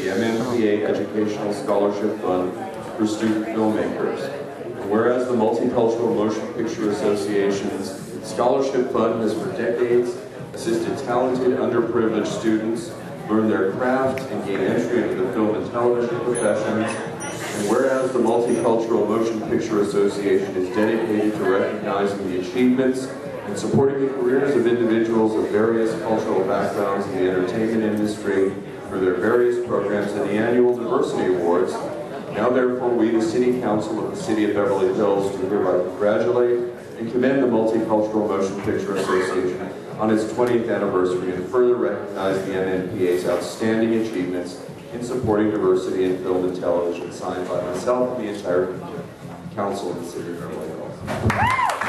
the MMPA Educational Scholarship Fund for student filmmakers. And whereas the Multicultural Motion Picture Association's Scholarship Fund has for decades assisted talented, underprivileged students learn their craft and gain entry into the film and television professions. And whereas the Multicultural Motion Picture Association is dedicated to recognizing the achievements and supporting the careers of individuals of various cultural backgrounds in the entertainment industry through their various programs and the annual Diversity Awards, now therefore we, the City Council of the City of Beverly Hills, do hereby congratulate and commend the Multicultural Motion Picture Association on its 20th anniversary and further recognize the MMPA's outstanding achievements in supporting diversity in film and television, signed by myself and the entire council of the City of Beverly Hills.